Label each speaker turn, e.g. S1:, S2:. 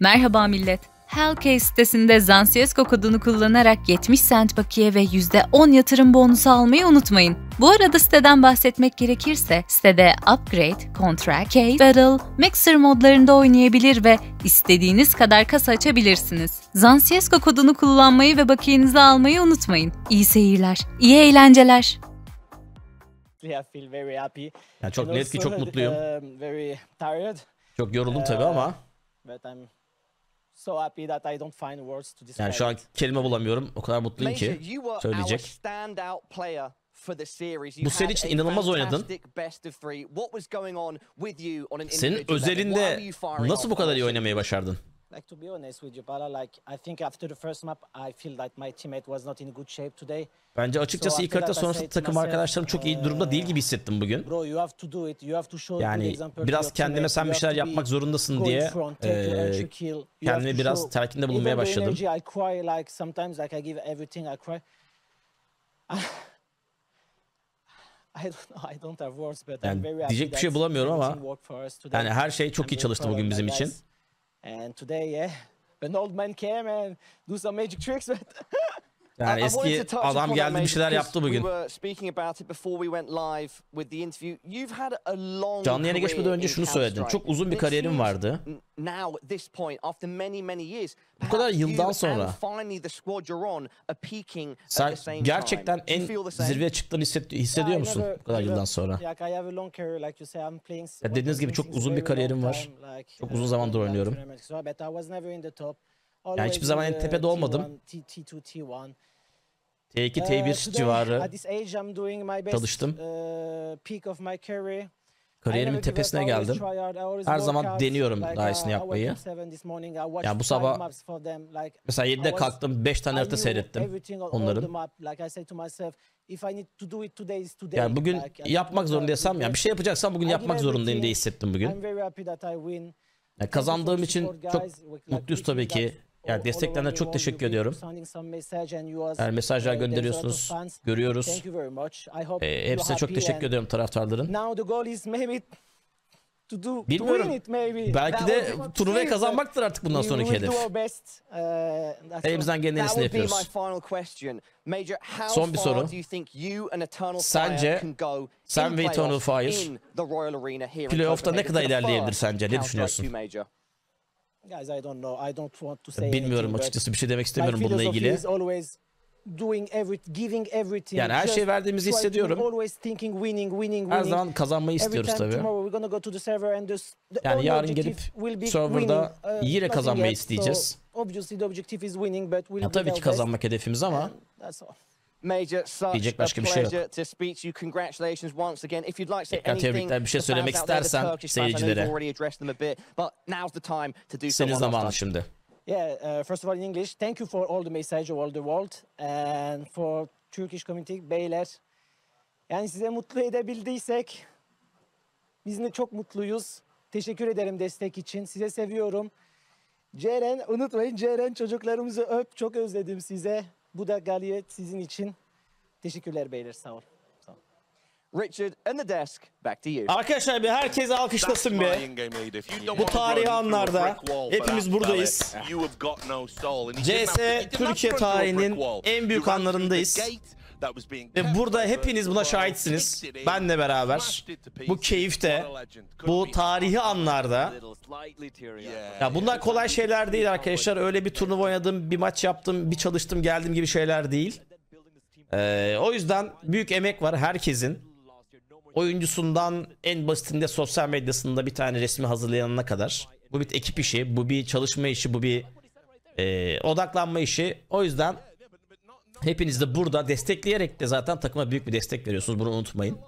S1: Merhaba millet. Hellcase sitesinde Zansiyesco kodunu kullanarak 70 cent bakiye ve %10 yatırım bonusu almayı unutmayın. Bu arada siteden bahsetmek gerekirse sitede Upgrade, Contract, Case, Battle, Mixer modlarında oynayabilir ve istediğiniz kadar kasa açabilirsiniz. Zansiyesco kodunu kullanmayı ve bakiyenizi almayı unutmayın. İyi seyirler, iyi eğlenceler.
S2: I feel very happy.
S3: Yani çok net ki çok mutluyum.
S2: um, very tired,
S3: Çok yoruldum tabii ama
S2: but I'm so happy that I don't find words to describe.
S3: yani şu an kelime bulamıyorum. O kadar mutluyum ki. söyleyecek. Bu seri için inanılmaz oynadın. Senin özelinde nasıl bu kadar iyi oynamayı başardın?
S2: Like to be honest with you, Pala, like I think after the first map, I feel that my teammate was not in good shape today.
S3: Bence açıkçası
S2: So
S3: ilk harita sonrası takım arkadaşlarım çok iyi durumda değil gibi hissettim bugün.
S2: Bro, you have to do it. You have to show
S3: Yani biraz kendime sen bir şeyler yapmak zorundasın diye kendime
S2: to
S3: biraz telkinde bulunmaya başladım.
S2: energy, I cry like sometimes like I give everything I cry. I don't know, I don't have words but
S3: Yani diyecek bir şey bulamıyorum ama. Yani her şey çok iyi çalıştı bugün bizim için.
S2: And today, yeah, an old man came and do some magic tricks, but
S3: Yani eski adam geldi bir şeyler yaptı bugün. Canlı yayına geçmeden önce şunu söyledin.
S4: Counter-Strike.
S3: Çok uzun bir kariyerim vardı. Bu kadar yıldan sonra Sen gerçekten en zirveye çıktığını hissediyor musun bu kadar yıldan sonra? Ya dediğiniz gibi çok uzun bir kariyerim var. Çok uzun zamandır oynuyorum. Yani hiçbir zaman en tepede olmadım.
S2: T2, T1.
S3: T2,
S2: Uh,
S3: T1
S2: today,
S3: civarı çalıştım.
S2: uh,
S3: kariyerimin tepesine geldim. Her zaman deniyorum daha
S2: uh,
S3: iyisini yapmayı. Yani bu sabah Mesela
S2: I
S3: 7'de
S2: was-
S3: kalktım 5 tane harita seyrettim onların. Yani bugün yapmak
S2: hard,
S3: zorundaysam yani bir şey yapacaksam bugün yapmak zorundayım diye hissettim bugün. Yani kazandığım için çok mutluyuz tabii ki. Yani desteklerine çok teşekkür ediyorum. Yani mesajlar gönderiyorsunuz, görüyoruz.
S2: You're
S3: hepsine çok teşekkür ediyorum taraftarların. Bilmiyorum. Belki de turnuvayı kazanmaktır artık bundan sonraki hedef.
S2: Uh,
S3: Elimizden gelen en iyisini yapıyoruz. Son bir soru. Sence sen ve Eternal Fire playoff'ta ne kadar ilerleyebilir sence? Ne düşünüyorsun? Bilmiyorum açıkçası bir şey demek istemiyorum bununla ilgili.
S2: is always doing every, giving everything.
S3: Yani her şeyi verdiğimizi hissediyorum. Her zaman kazanmayı istiyoruz tabii. Yani yarın gelip serverda
S2: uh,
S3: yine kazanmayı isteyeceğiz. Ya tabii ki kazanmak hedefimiz ama.
S4: Major, such
S3: Diyecek başka bir şey yok.
S4: to speak to you. Congratulations once again. If you'd like to say
S3: Tekrar
S4: anything
S3: tebrikler, bir şey söylemek istersen seyircilere.
S4: you've already addressed them a bit, but now's the time to do so
S3: senin
S4: time.
S3: şimdi.
S2: Yeah, uh, first of all in English, thank you for all the message all the world and for Turkish community, beyler. Yani size mutlu edebildiysek biz de çok mutluyuz. Teşekkür ederim destek için. Size seviyorum. Ceren, unutmayın Ceren çocuklarımızı öp. Çok özledim size. Bu da galiyet sizin için. Teşekkürler beyler, sağ ol. Sağ ol.
S4: Richard and the desk, back to you.
S3: Arkadaşlar bir herkes alkışlasın be. Bu tarihi anlarda hepimiz buradayız. CS Türkiye tarihinin en büyük anlarındayız. Ve burada hepiniz buna şahitsiniz. Benle beraber. Bu keyifte, bu tarihi anlarda. Ya bunlar kolay şeyler değil arkadaşlar. Öyle bir turnuva oynadım, bir maç yaptım, bir çalıştım, geldim gibi şeyler değil. Ee, o yüzden büyük emek var herkesin. Oyuncusundan en basitinde sosyal medyasında bir tane resmi hazırlayanına kadar. Bu bir ekip işi, bu bir çalışma işi, bu bir e, odaklanma işi. O yüzden hepiniz de burada destekleyerek de zaten takıma büyük bir destek veriyorsunuz. Bunu unutmayın.